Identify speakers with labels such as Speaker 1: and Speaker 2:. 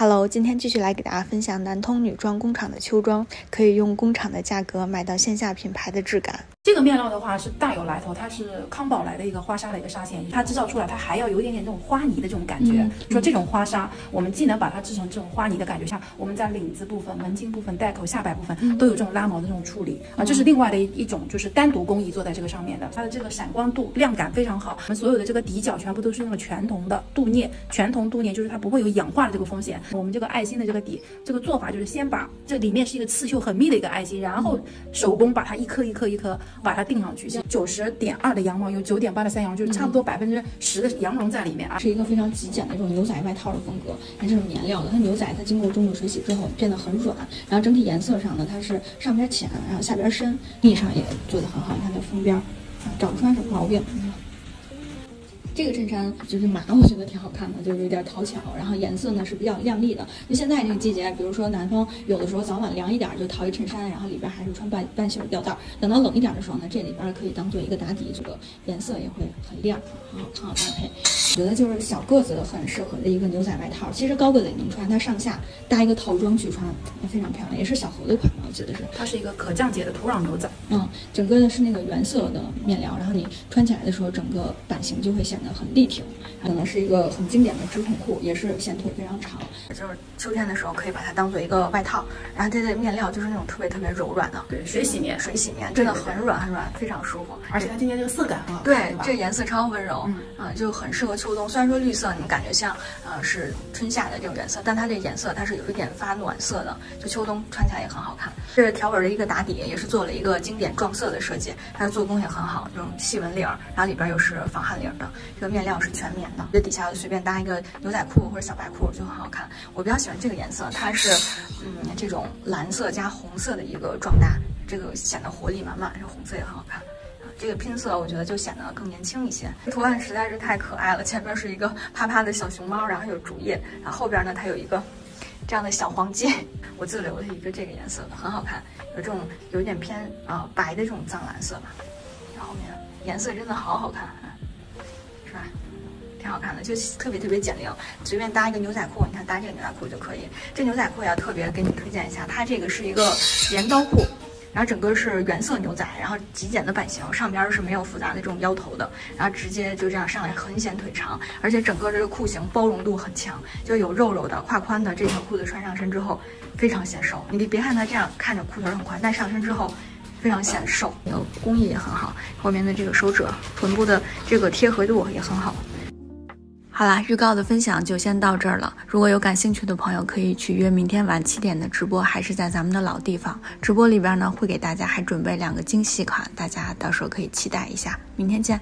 Speaker 1: Hello，今天继续来给大家分享南通女装工厂的秋装，可以用工厂的价格买到线下品牌的质感。
Speaker 2: 这个面料的话是大有来头，它是康宝莱的一个花纱的一个纱线，它制造出来它还要有一点点这种花泥的这种感觉。说这种花纱，我们既能把它制成这种花泥的感觉，像我们在领子部分、门襟部分、带口、下摆部分都有这种拉毛的这种处理啊，这是另外的一一种就是单独工艺做在这个上面的，它的这个闪光度、亮感非常好。我们所有的这个底角全部都是用了全铜的镀镍，全铜镀镍就是它不会有氧化的这个风险。我们这个爱心的这个底，这个做法就是先把这里面是一个刺绣很密的一个爱心，然后手工把它一颗一颗一颗把它钉上去。九十点二的羊毛，有九点八的三羊，就是差不多百分之十的羊绒在里面啊，
Speaker 3: 是一个非常极简的这种牛仔外套的风格。它这种棉料的，它牛仔它经过中度水洗之后变得很软，然后整体颜色上呢，它是上边浅，然后下边深，立上也做的很好。你看这封边，找不出来什么毛病。这个衬衫就是麻，我觉得挺好看的，就是有点讨巧，然后颜色呢是比较亮丽的。就现在这个季节，比如说南方有的时候早晚凉一点，就套一衬衫，然后里边还是穿半半袖吊带。等到冷一点的时候呢，这里边可以当做一个打底，这个颜色也会很亮，很好很好搭配。我觉得就是小个子的很适合的一个牛仔外套，其实高个子也能穿，它上下搭一个套装去穿也非常漂亮，也是小猴的款，我记得是。
Speaker 2: 它是一个可降解的土壤牛仔，
Speaker 3: 嗯，整个的是那个原色的面料，然后你穿起来的时候，整个版型就会显得很立挺。可能是一个很经典的直筒裤，也是显腿非常长。就是秋天的时候可以把它当做一个外套，然后它的面料就是那种特别特别柔软的，
Speaker 2: 对，水洗棉，
Speaker 3: 水洗棉真的很软很软，非常舒服。
Speaker 2: 而且它今年这个色感很好，
Speaker 3: 对，这个颜色超温柔，嗯，就很适合秋冬。虽然说绿色你感觉像呃是春夏的这种颜色，但它这颜色它是有一点发暖色的，就秋冬穿起来也很好看。是条纹的一个打底，也是做了一个经典撞色的设计，它的做工也很好，这种细纹领，然后里边又是防汗领的，这个面料是全棉的。这底下随便搭一个牛仔裤或者小白裤就很好看。我比较喜欢这个颜色，它是嗯这种蓝色加红色的一个撞搭，这个显得活力满满。这红色也很好看，这个拼色我觉得就显得更年轻一些。图案实在是太可爱了，前面是一个啪啪的小熊猫，然后有竹叶，然后后边呢它有一个这样的小黄金。我自留了一个这个颜色的，很好看，有这种有点偏啊白的这种藏蓝色吧。后面颜色真的好好看，是吧？挺好看的，就特别特别减龄，随便搭一个牛仔裤，你看搭这个牛仔裤就可以。这牛仔裤要特别给你推荐一下，它这个是一个镰刀裤，然后整个是原色牛仔，然后极简的版型，上边是没有复杂的这种腰头的，然后直接就这样上来，很显腿长，而且整个这个裤型包容度很强，就有肉肉的、胯宽的这条裤子穿上身之后非常显瘦。你别看它这样看着裤腿很宽，但上身之后非常显瘦。工艺也很好，后面的这个手褶、臀部的这个贴合度也很好。
Speaker 1: 好啦，预告的分享就先到这儿了。如果有感兴趣的朋友，可以去约明天晚七点的直播，还是在咱们的老地方。直播里边呢，会给大家还准备两个惊喜款，大家到时候可以期待一下。明天见。